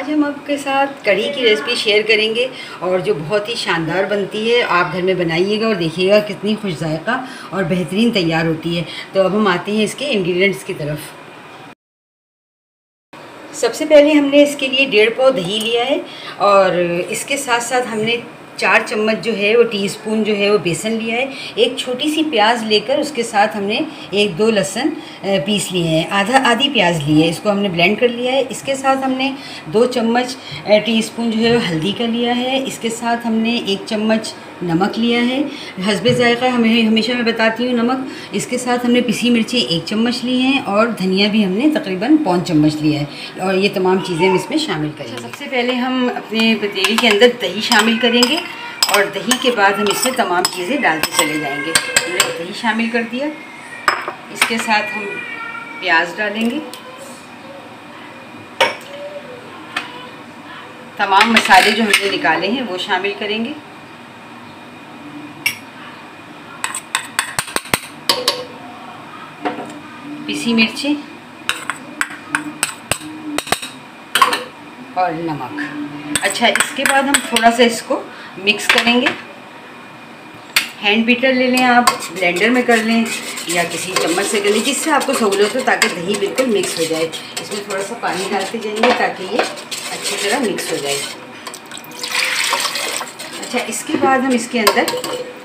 आपके साथ कढ़ी की रेसिपी शेयर करेंगे और जो बहुत ही शानदार बनती है, आप घर में बनाइएगा और देखिएगा कितनी खुश जायका और बेहतरीन तैयार होती है। तो अब हम आते हैं इसके इंग्रेडिएंट्स की तरफ़। सबसे पहले हमने इसके लिए डेढ़ पाव दही लिया है और इसके साथ साथ हमने चार चम्मच जो है, वो टीस्पून जो है, वो बेसन लिया है। एक छोटी सी प्याज लेकर उसके साथ हमने एक दो लहसन पीस लिए हैं। आधा, आधी प्याज ली है। इसको हमने ब्लेंड कर लिया है। इसके साथ हमने दो चम्मच टीस्पून जो है, वो हल्दी का लिया है। इसके साथ हमने एक चम्मच नमक लिया है। हसब ज़ायक़ा हमें हमेशा मैं बताती हूँ नमक। इसके साथ हमने पिसी मिर्ची एक चम्मच ली हैं और धनिया भी हमने तकरीबन पौन चम्मच लिया है। और ये तमाम चीज़ें हम इसमें शामिल करेंगे। अच्छा, सबसे पहले हम अपने पतीली के अंदर दही शामिल करेंगे और दही के बाद हम इसमें तमाम चीज़ें डालते चले जाएँगे। हमने दही शामिल कर दिया। इसके साथ हम प्याज डालेंगे। तमाम मसाले जो हमने निकाले हैं वो शामिल करेंगे। पिसी मिर्ची और नमक। अच्छा इसके बाद हम थोड़ा सा इसको मिक्स करेंगे। हैंड बीटर ले लें आप ब्लेंडर में कर लें, या किसी चम्मच से कर लें, जिससे आपको सहूलत हो, ताकि दही बिल्कुल मिक्स हो जाए। इसमें थोड़ा सा पानी डालते जाएँगे, ताकि ये अच्छी तरह मिक्स हो जाए। अच्छा इसके बाद हम इसके अंदर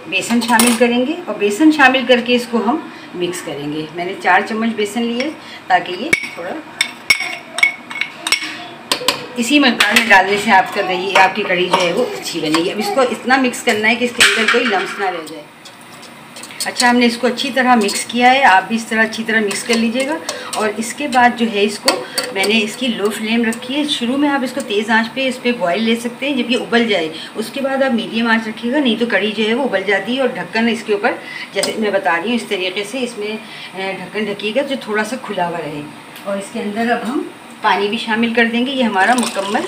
बेसन शामिल करेंगे, और बेसन शामिल करके इसको हम मिक्स करेंगे। मैंने चार चम्मच बेसन लिए ताकि ये थोड़ा इसी मकदार में डालने से आपका दही, आपकी कढ़ी जो है वो अच्छी बनेगी। अब इसको इतना मिक्स करना है कि इसके अंदर कोई लम्स ना रह जाए। अच्छा हमने इसको अच्छी तरह मिक्स किया है। आप भी इस तरह अच्छी तरह मिक्स कर लीजिएगा। और इसके बाद जो है इसको मैंने इसकी लो फ्लेम रखी है। शुरू में आप इसको तेज़ आँच पे इस पर बॉयल ले सकते हैं जब ये उबल जाए। उसके बाद आप मीडियम आँच रखिएगा, नहीं तो कड़ी जो है वो उबल जाती है। और ढक्कन इसके ऊपर, जैसे मैं बता रही हूँ इस तरीके से इसमें ढक्कन ढकिएगा जो थोड़ा सा खुला हुआ रहे। और इसके अंदर अब हम पानी भी शामिल कर देंगे। ये हमारा मुकम्मल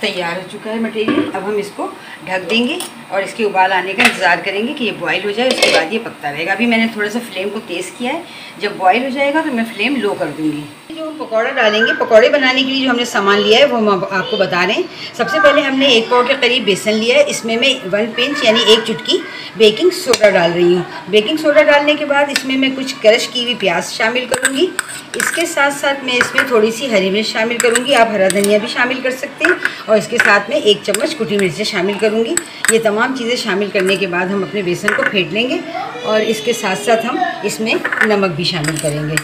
तैयार हो चुका है मटेरियल अब हम इसको ढक देंगे। और इसके उबाल आने का इंतज़ार करेंगे कि ये बॉयल हो जाए, उसके बाद ये पकता रहेगा। अभी मैंने थोड़ा सा फ्लेम को तेज़ किया है। जब बॉयल हो जाएगा तो मैं फ्लेम लो कर दूँगी। जो हम पकौड़ा डालेंगे, पकौड़े बनाने के लिए जो हमने सामान लिया है, वो हम आपको बता रहे हैं। सबसे पहले हमने एक पाव के करीब बेसन लिया है। इसमें मैं वन पिंच यानी एक चुटकी बेकिंग सोडा डाल रही हूँ। बेकिंग सोडा डालने के बाद इसमें मैं कुछ क्रश की हुई प्याज शामिल करूँगी। इसके साथ साथ मैं इसमें थोड़ी सी हरी मिर्च शामिल करूँगी। आप हरा धनिया भी शामिल कर सकते हैं। और इसके साथ में एक चम्मच कुटी मिर्चें शामिल करूँगी। ये तमाम चीज़ें शामिल करने के बाद हम अपने बेसन को फेंट लेंगे और इसके साथ साथ हम इसमें नमक भी शामिल करेंगे।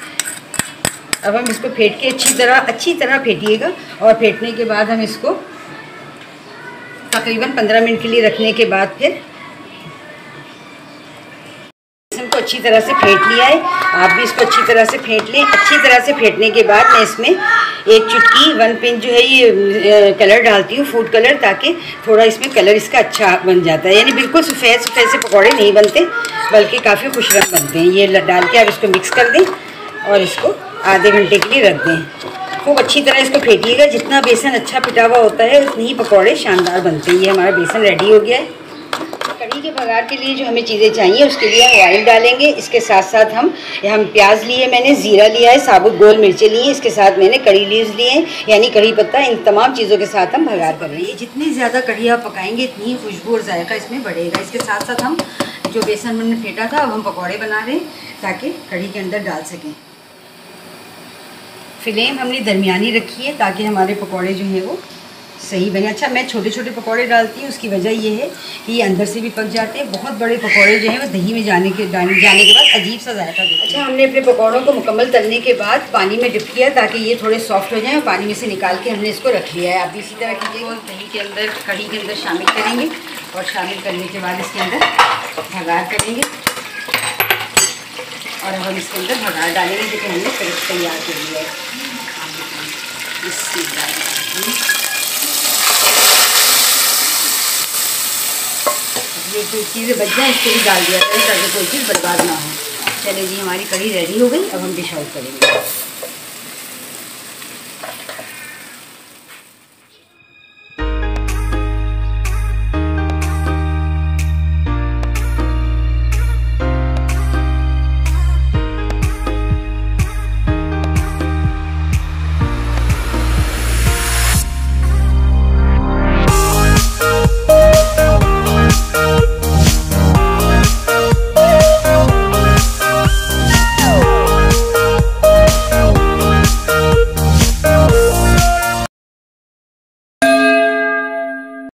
अब हम इसको फेंट के अच्छी तरह अच्छी तरह फेंटिएगा और फेंटने के बाद हम इसको तकरीबन पंद्रह मिनट के लिए रखने के बाद फिर अच्छी तरह से फेंट लिया है। आप भी इसको अच्छी तरह से फेंट लें। अच्छी तरह से फेंटने के बाद मैं इसमें एक चुटकी वन पिन जो है ये कलर डालती हूँ फ़ूड कलर ताकि थोड़ा इसमें कलर इसका अच्छा बन जाता है। यानी बिल्कुल सफ़ेद सफ़ेद से पकौड़े नहीं बनते, बल्कि काफ़ी खुश रंग बनते हैं। ये डाल के आप इसको मिक्स कर दें और इसको आधे घंटे के लिए रख दें। खूब अच्छी तरह इसको फेंटिएगा। जितना बेसन अच्छा पिटा हुआ होता है, उतनी ही पकौड़े शानदार बनते हैं। ये हमारा बेसन रेडी हो गया है। कढ़ी के बघार के लिए जो हमें चीज़ें चाहिए, उसके लिए हम ऑयल डालेंगे। इसके साथ साथ हम हम प्याज लिए मैंने, ज़ीरा लिया है, साबुत गोल मिर्चें लिए इसके साथ मैंने कड़ी लीव्स लिए यानी कड़ी पत्ता, इन तमाम चीज़ों के साथ हम भगार कर हैं। जितनी ज़्यादा कढ़ी आप पकाएँगे, इतनी खुशबू और जायका इसमें बढ़ेगा। इसके साथ साथ हम जो बेसन मैंने फेंटा था, अब हम पकौड़े बना रहे हैं, ताकि कढ़ी के अंदर डाल सकें। फ्लेम हमने दरमियानी रखी है, ताकि हमारे पकौड़े जो हैं वो सही बने। अच्छा मैं छोटे छोटे पकौड़े डालती हूँ उसकी वजह ये है कि ये अंदर से भी पक जाते हैं। बहुत बड़े पकौड़े जो हैं वो दही में जाने के जाने के बाद अजीब सा जायका देते अच्छा हमने अपने पकौड़ों को मुकम्मल तलने के बाद पानी में डिप किया ताकि ये थोड़े सॉफ्ट हो जाएँ और पानी में से निकाल के हमने इसको रख लिया है। आप इसी तरह कीजिए। और दही के अंदर कढ़ी के अंदर शामिल करेंगे और शामिल करने के बाद इसके अंदर भगार करेंगे। और हम इसके अंदर भगार डालेंगे जो कि हमने तैयार कर लिया है। जो चीज़ें बच जाए इसको भी डाल दिया करें ताकि कोई चीज़ बर्बाद ना हो। चले जी, हमारी कढ़ी रेडी हो गई, अब हम डिश आउट करेंगे।